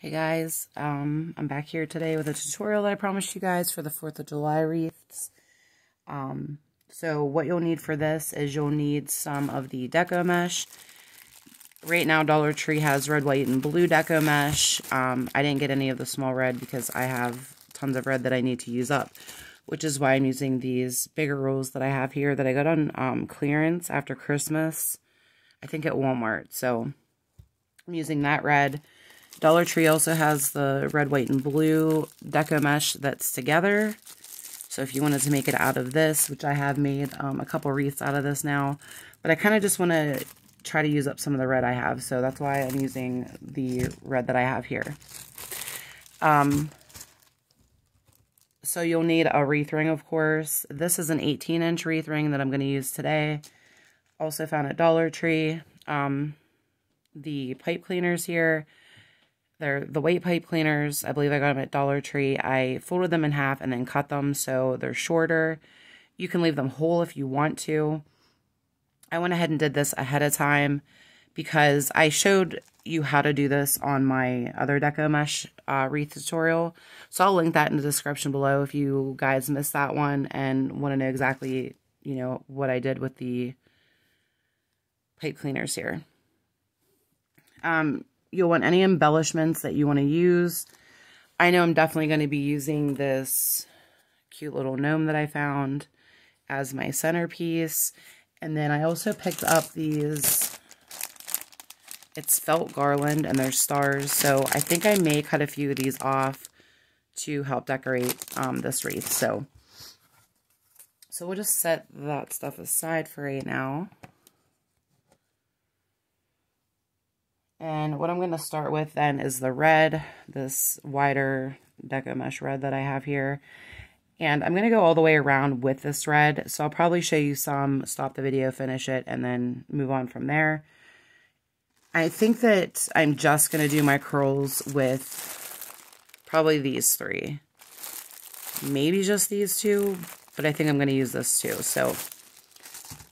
Hey guys, um, I'm back here today with a tutorial that I promised you guys for the 4th of July wreaths. Um, so what you'll need for this is you'll need some of the deco mesh. Right now Dollar Tree has red, white, and blue deco mesh. Um, I didn't get any of the small red because I have tons of red that I need to use up. Which is why I'm using these bigger rolls that I have here that I got on um, clearance after Christmas. I think at Walmart. So I'm using that red. Dollar Tree also has the red, white, and blue deco mesh that's together. So if you wanted to make it out of this, which I have made um, a couple wreaths out of this now, but I kind of just want to try to use up some of the red I have. So that's why I'm using the red that I have here. Um, so you'll need a wreath ring, of course. This is an 18 inch wreath ring that I'm going to use today. Also found at Dollar Tree. Um, the pipe cleaners here they're the weight pipe cleaners. I believe I got them at Dollar Tree. I folded them in half and then cut them so they're shorter. You can leave them whole if you want to. I went ahead and did this ahead of time because I showed you how to do this on my other Deco Mesh uh, wreath tutorial. So I'll link that in the description below if you guys missed that one and want to know exactly, you know, what I did with the pipe cleaners here. Um, you'll want any embellishments that you want to use. I know I'm definitely going to be using this cute little gnome that I found as my centerpiece. And then I also picked up these, it's felt garland and they're stars. So I think I may cut a few of these off to help decorate um, this wreath. So, so we'll just set that stuff aside for right now. And what I'm going to start with then is the red, this wider Deco Mesh red that I have here. And I'm going to go all the way around with this red. So I'll probably show you some, stop the video, finish it, and then move on from there. I think that I'm just going to do my curls with probably these three. Maybe just these two, but I think I'm going to use this too. So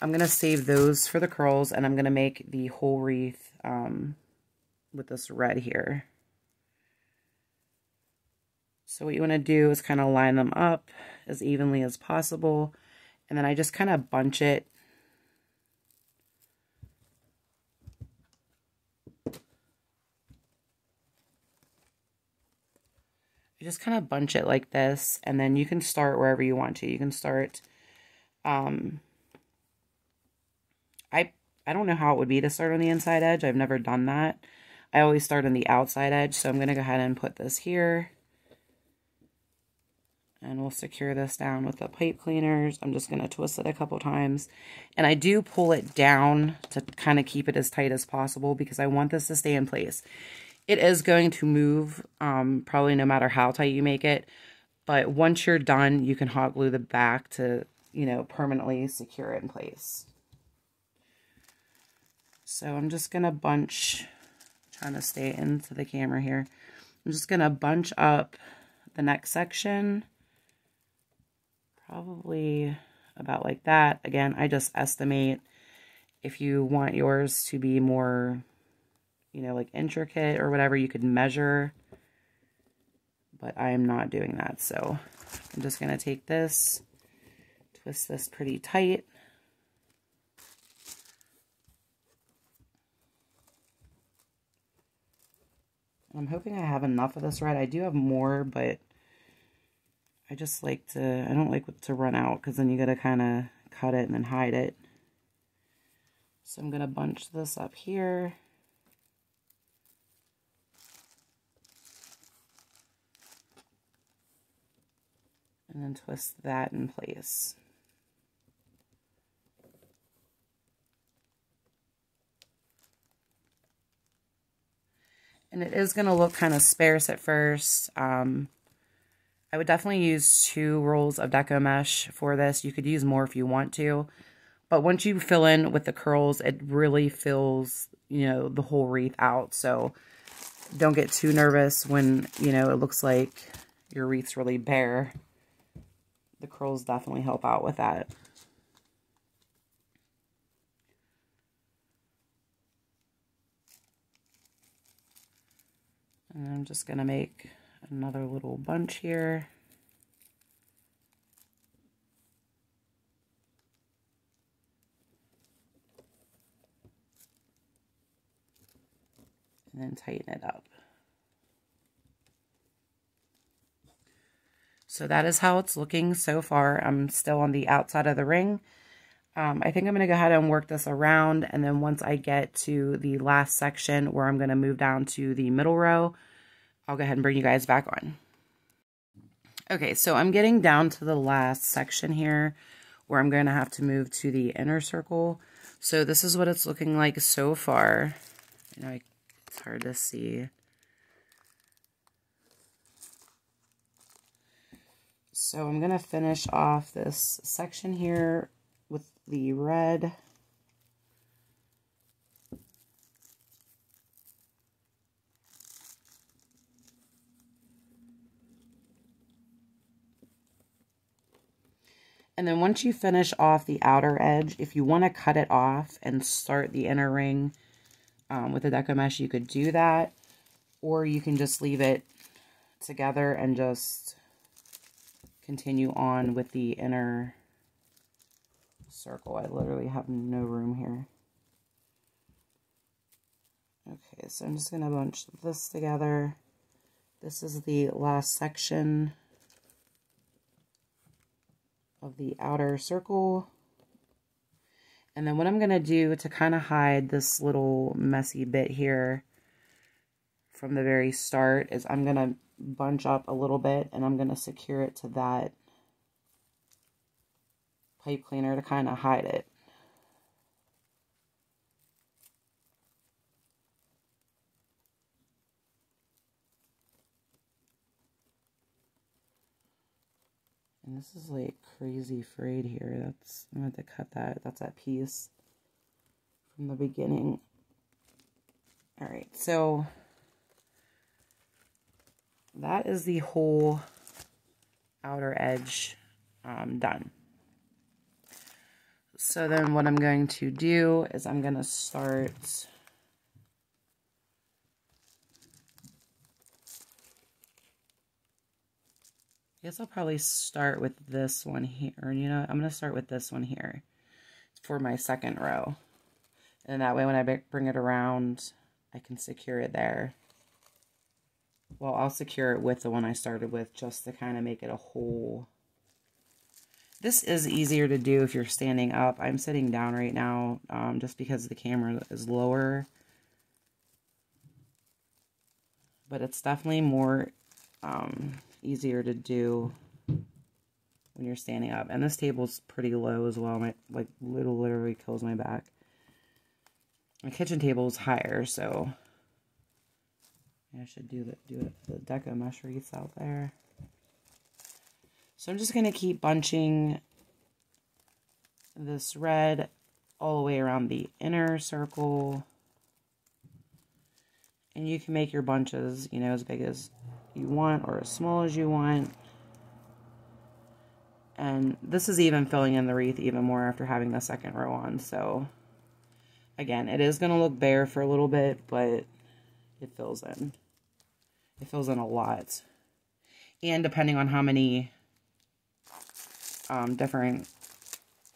I'm going to save those for the curls, and I'm going to make the whole wreath um, with this red here. So what you want to do is kind of line them up as evenly as possible. And then I just kind of bunch it. You just kind of bunch it like this. And then you can start wherever you want to. You can start, um, I, I don't know how it would be to start on the inside edge. I've never done that. I always start on the outside edge, so I'm going to go ahead and put this here. And we'll secure this down with the pipe cleaners. I'm just going to twist it a couple times. And I do pull it down to kind of keep it as tight as possible because I want this to stay in place. It is going to move um, probably no matter how tight you make it. But once you're done, you can hot glue the back to, you know, permanently secure it in place. So I'm just going to bunch trying to stay into the camera here. I'm just going to bunch up the next section. Probably about like that. Again, I just estimate if you want yours to be more, you know, like intricate or whatever, you could measure. But I am not doing that. So I'm just going to take this, twist this pretty tight. I'm hoping I have enough of this red. I do have more, but I just like to, I don't like to run out because then you got to kind of cut it and then hide it. So I'm going to bunch this up here. And then twist that in place. And it is going to look kind of sparse at first. Um, I would definitely use two rolls of Deco Mesh for this. You could use more if you want to. But once you fill in with the curls, it really fills, you know, the whole wreath out. So don't get too nervous when, you know, it looks like your wreath's really bare. The curls definitely help out with that. And I'm just going to make another little bunch here. And then tighten it up. So that is how it's looking so far. I'm still on the outside of the ring. Um, I think I'm going to go ahead and work this around. And then once I get to the last section where I'm going to move down to the middle row, I'll go ahead and bring you guys back on. Okay, so I'm getting down to the last section here where I'm going to have to move to the inner circle. So this is what it's looking like so far. You know, it's hard to see. So I'm going to finish off this section here the red. And then once you finish off the outer edge, if you want to cut it off and start the inner ring um, with the deco mesh, you could do that. Or you can just leave it together and just continue on with the inner circle. I literally have no room here. Okay, so I'm just going to bunch this together. This is the last section of the outer circle. And then what I'm going to do to kind of hide this little messy bit here from the very start is I'm going to bunch up a little bit and I'm going to secure it to that pipe cleaner to kind of hide it. And this is like crazy frayed here. That's, I'm going to have to cut that. That's that piece from the beginning. All right, so that is the whole outer edge um, done. So then what I'm going to do is I'm going to start I guess I'll probably start with this one here. And you know, I'm going to start with this one here for my second row. And that way when I bring it around, I can secure it there. Well, I'll secure it with the one I started with just to kind of make it a whole. This is easier to do if you're standing up. I'm sitting down right now um, just because the camera is lower. But it's definitely more um, easier to do when you're standing up. And this table's pretty low as well. My like little literally kills my back. My kitchen table is higher, so I should do the, do it, the deco mesh wreaths out there. So I'm just going to keep bunching this red all the way around the inner circle. And you can make your bunches, you know, as big as you want or as small as you want. And this is even filling in the wreath even more after having the second row on. So, again, it is going to look bare for a little bit, but it fills in. It fills in a lot. And depending on how many um, different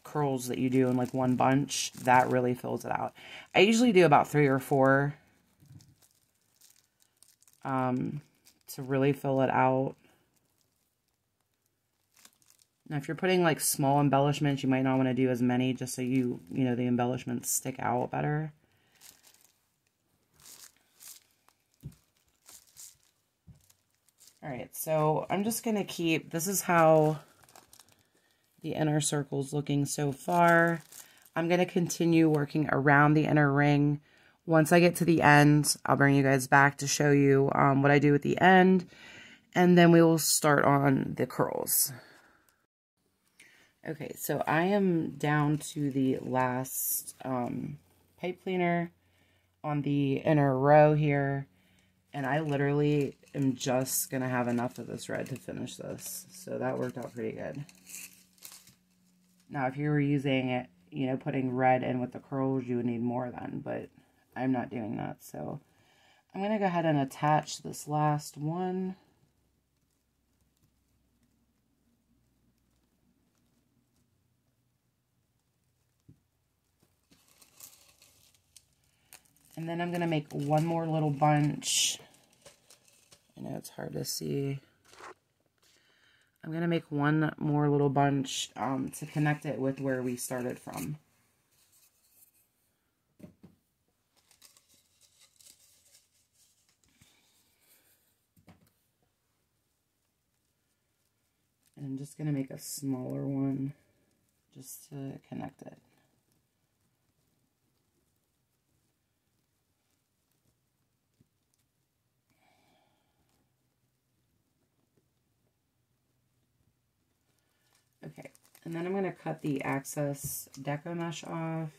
curls that you do in like one bunch, that really fills it out. I usually do about three or four um, to really fill it out. Now, if you're putting like small embellishments, you might not want to do as many just so you, you know, the embellishments stick out better. All right, so I'm just going to keep, this is how the inner circle's looking so far. I'm going to continue working around the inner ring. Once I get to the end, I'll bring you guys back to show you um, what I do at the end. And then we will start on the curls. Okay, so I am down to the last um, pipe cleaner on the inner row here. And I literally am just going to have enough of this red to finish this. So that worked out pretty good. Now, if you were using it, you know, putting red in with the curls, you would need more then. But I'm not doing that. So I'm going to go ahead and attach this last one. And then I'm going to make one more little bunch. I know it's hard to see. I'm going to make one more little bunch um, to connect it with where we started from. And I'm just going to make a smaller one just to connect it. Okay, and then I'm going to cut the excess deco mesh off.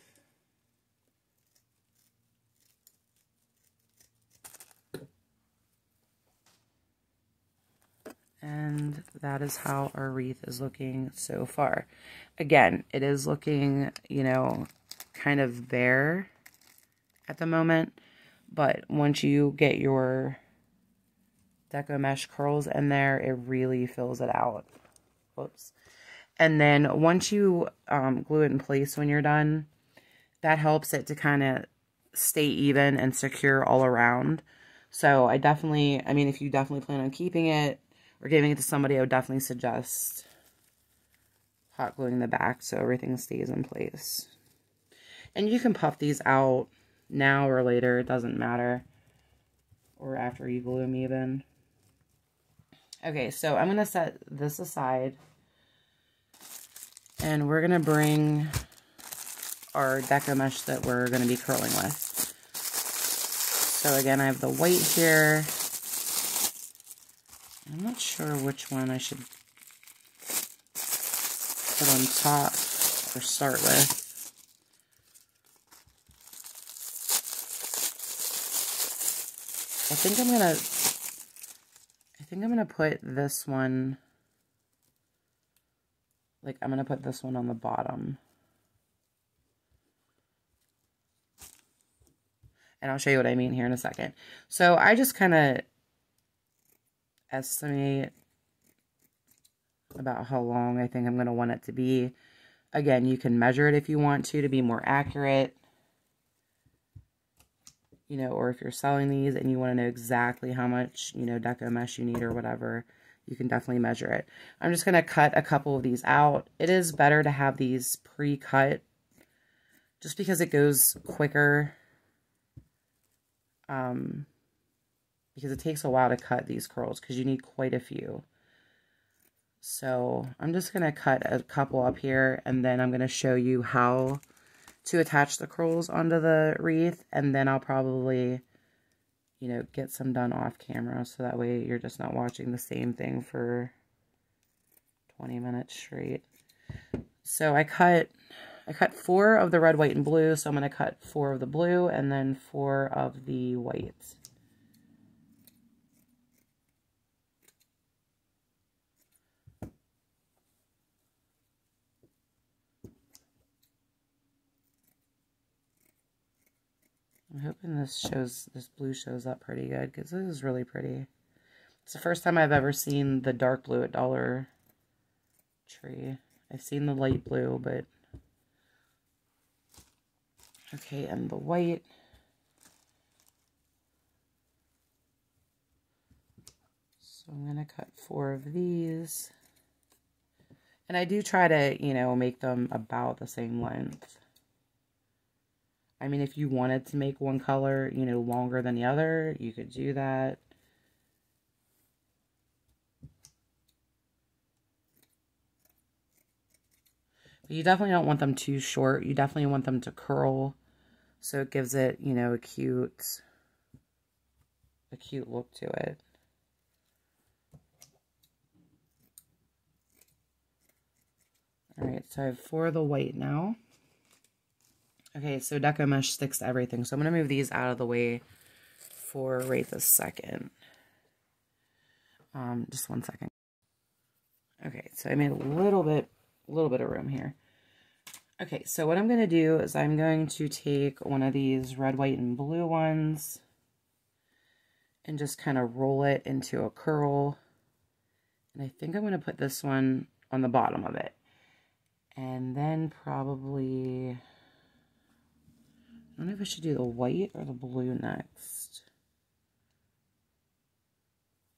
And that is how our wreath is looking so far. Again, it is looking, you know, kind of bare at the moment. But once you get your deco mesh curls in there, it really fills it out. Whoops. And then once you um, glue it in place when you're done, that helps it to kind of stay even and secure all around. So I definitely, I mean, if you definitely plan on keeping it or giving it to somebody, I would definitely suggest hot gluing the back so everything stays in place. And you can puff these out now or later, it doesn't matter. Or after you glue them even. Okay, so I'm going to set this aside. And we're going to bring our deco mesh that we're going to be curling with. So again, I have the white here. I'm not sure which one I should put on top or start with. I think I'm gonna I think I'm gonna put this one like, I'm going to put this one on the bottom. And I'll show you what I mean here in a second. So I just kind of estimate about how long I think I'm going to want it to be. Again, you can measure it if you want to, to be more accurate. You know, or if you're selling these and you want to know exactly how much, you know, deco mesh you need or whatever, you can definitely measure it. I'm just going to cut a couple of these out. It is better to have these pre-cut just because it goes quicker. Um, because it takes a while to cut these curls because you need quite a few. So I'm just going to cut a couple up here and then I'm going to show you how to attach the curls onto the wreath and then I'll probably you know, get some done off camera so that way you're just not watching the same thing for 20 minutes straight. So I cut I cut four of the red, white, and blue, so I'm going to cut four of the blue and then four of the whites. I'm hoping this shows, this blue shows up pretty good because this is really pretty. It's the first time I've ever seen the dark blue at Dollar Tree. I've seen the light blue, but... Okay, and the white. So I'm going to cut four of these. And I do try to, you know, make them about the same length. I mean, if you wanted to make one color, you know, longer than the other, you could do that. But you definitely don't want them too short. You definitely want them to curl so it gives it, you know, a cute, a cute look to it. All right, so I have four of the white now. Okay, so Deco Mesh sticks to everything. So I'm going to move these out of the way for right this second. Um, just one second. Okay, so I made a little bit, a little bit of room here. Okay, so what I'm going to do is I'm going to take one of these red, white, and blue ones. and just kind of roll it into a curl. And I think I'm going to put this one on the bottom of it. And then probably, I don't know if I should do the white or the blue next.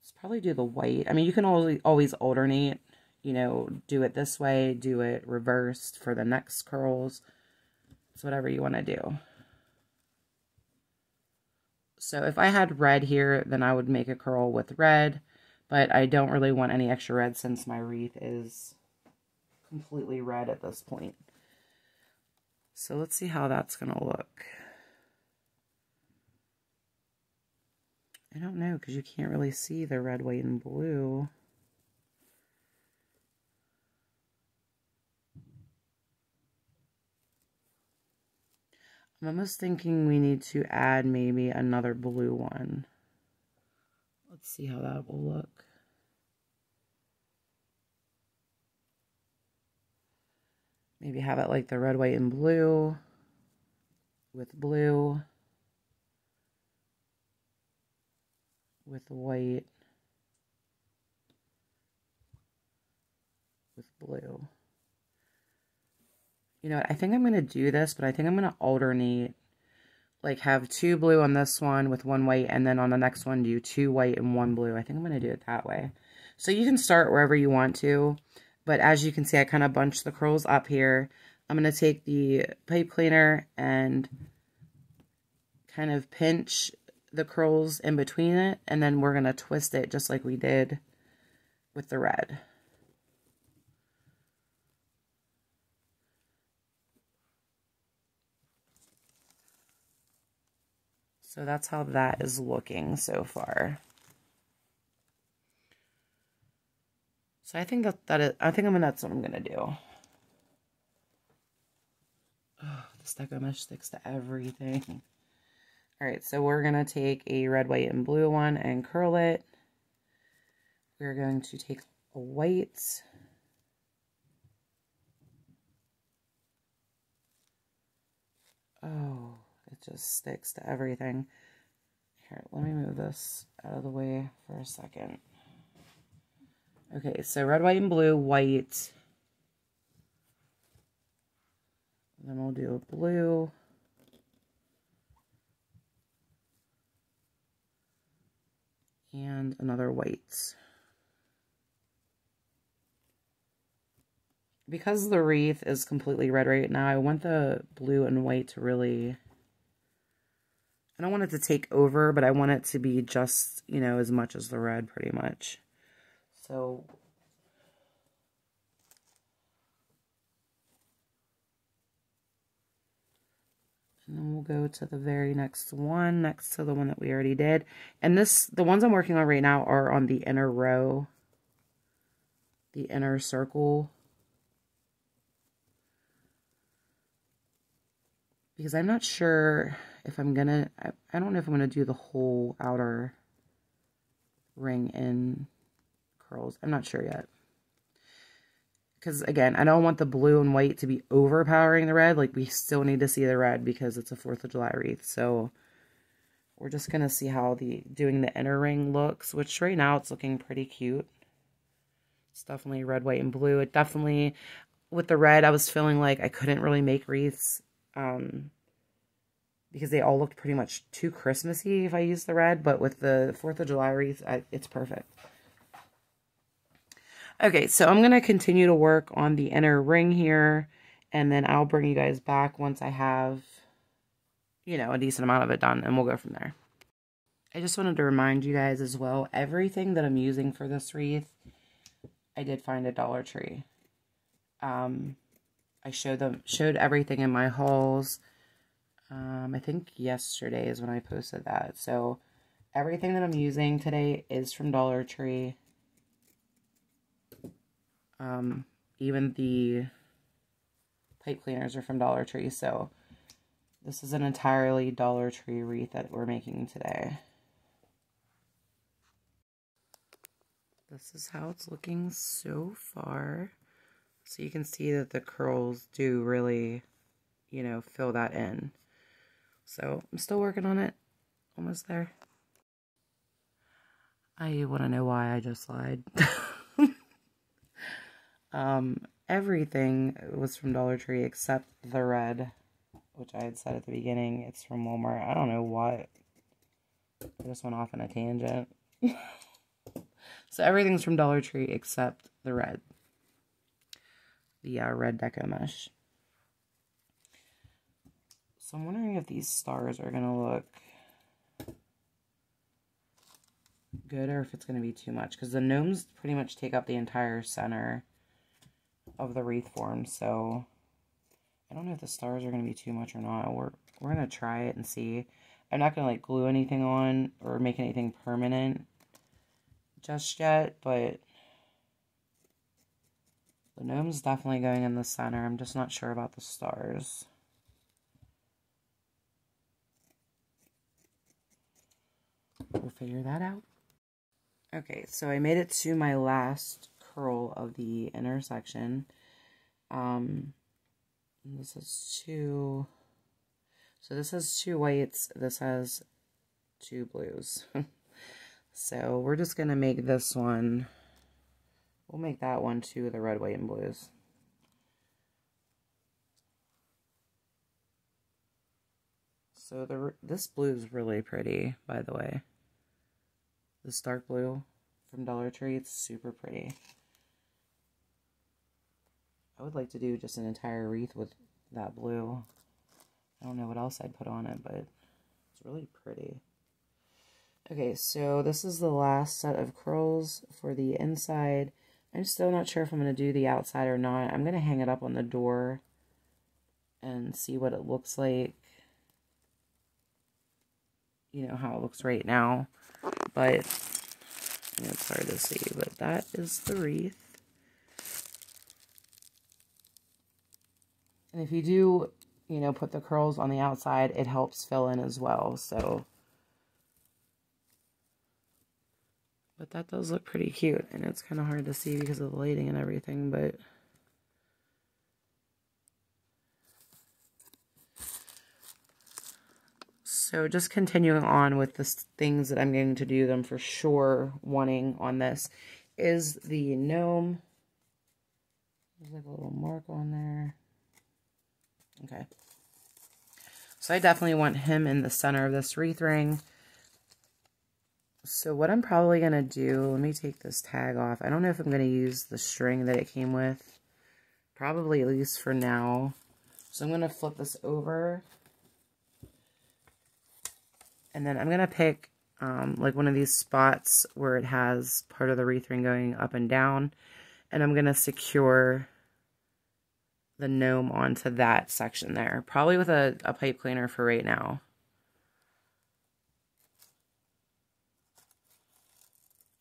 Let's probably do the white. I mean, you can always, always alternate, you know, do it this way, do it reversed for the next curls. It's whatever you want to do. So if I had red here, then I would make a curl with red, but I don't really want any extra red since my wreath is completely red at this point. So let's see how that's going to look. I don't know because you can't really see the red, white, and blue. I'm almost thinking we need to add maybe another blue one. Let's see how that will look. Maybe have it like the red, white, and blue with blue with white with blue you know what, I think I'm going to do this, but I think I'm going to alternate, like have two blue on this one with one white, and then on the next one do two white and one blue. I think I'm going to do it that way. So you can start wherever you want to, but as you can see, I kind of bunched the curls up here. I'm going to take the pipe cleaner and kind of pinch the curls in between it, and then we're going to twist it just like we did with the red. So that's how that is looking so far. So I think that that is, I think I'm gonna, that's what I'm gonna do. Oh, the deco mesh sticks to everything. All right, so we're gonna take a red, white, and blue one and curl it. We're going to take a white. Oh, it just sticks to everything. Here, let me move this out of the way for a second. Okay, so red, white, and blue, white. Then we'll do a blue. And another white. Because the wreath is completely red right now, I want the blue and white to really I don't want it to take over, but I want it to be just, you know, as much as the red pretty much. So And then we'll go to the very next one, next to the one that we already did. And this, the ones I'm working on right now are on the inner row, the inner circle. Because I'm not sure if I'm gonna, I, I don't know if I'm gonna do the whole outer ring in I'm not sure yet. Because, again, I don't want the blue and white to be overpowering the red. Like, we still need to see the red because it's a 4th of July wreath. So, we're just going to see how the doing the inner ring looks. Which, right now, it's looking pretty cute. It's definitely red, white, and blue. It definitely, with the red, I was feeling like I couldn't really make wreaths. Um, because they all looked pretty much too Christmassy if I used the red, but with the 4th of July wreath, I, it's perfect. Okay, so I'm going to continue to work on the inner ring here, and then I'll bring you guys back once I have, you know, a decent amount of it done, and we'll go from there. I just wanted to remind you guys as well, everything that I'm using for this wreath, I did find at Dollar Tree. Um, I showed them, showed everything in my hauls, um, I think yesterday is when I posted that. So everything that I'm using today is from Dollar Tree. Um, even the pipe cleaners are from Dollar Tree. So this is an entirely Dollar Tree wreath that we're making today. This is how it's looking so far. So you can see that the curls do really, you know, fill that in. So I'm still working on it. Almost there. I want to know why I just lied. um, everything was from Dollar Tree except the red, which I had said at the beginning. It's from Walmart. I don't know what. I just went off on a tangent. so everything's from Dollar Tree except the red. The uh, red deco mesh. So I'm wondering if these stars are going to look good or if it's going to be too much. Because the gnomes pretty much take up the entire center of the wreath form. So I don't know if the stars are going to be too much or not. We're, we're going to try it and see. I'm not going to like glue anything on or make anything permanent just yet. But the gnome's definitely going in the center. I'm just not sure about the stars. We'll figure that out. Okay, so I made it to my last curl of the intersection. Um, this is two, so this has two whites, this has two blues. so we're just going to make this one, we'll make that one two the red, white, and blues. So the this blue is really pretty, by the way. This dark blue from Dollar Tree. It's super pretty. I would like to do just an entire wreath with that blue. I don't know what else I'd put on it, but it's really pretty. Okay, so this is the last set of curls for the inside. I'm still not sure if I'm going to do the outside or not. I'm going to hang it up on the door and see what it looks like. You know, how it looks right now. But it's hard to see, but that is the wreath. And if you do, you know, put the curls on the outside, it helps fill in as well. So, but that does look pretty cute. And it's kind of hard to see because of the lighting and everything, but... So just continuing on with the things that I'm going to do them for sure wanting on this is the gnome. There's like a little mark on there. Okay. So I definitely want him in the center of this wreath ring. So what I'm probably going to do, let me take this tag off. I don't know if I'm going to use the string that it came with. Probably at least for now. So I'm going to flip this over and then I'm going to pick um, like one of these spots where it has part of the wreath ring going up and down. And I'm going to secure the gnome onto that section there. Probably with a, a pipe cleaner for right now.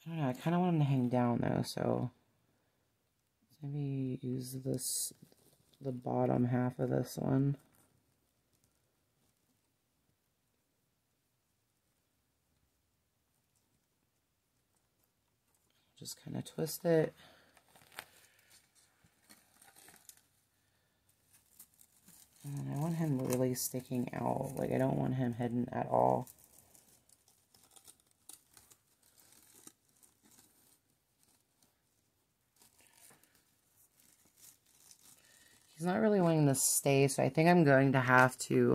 I don't know, I kind of want him to hang down though, so maybe use this, the bottom half of this one. Just kind of twist it. And I want him really sticking out. Like, I don't want him hidden at all. He's not really wanting to stay, so I think I'm going to have to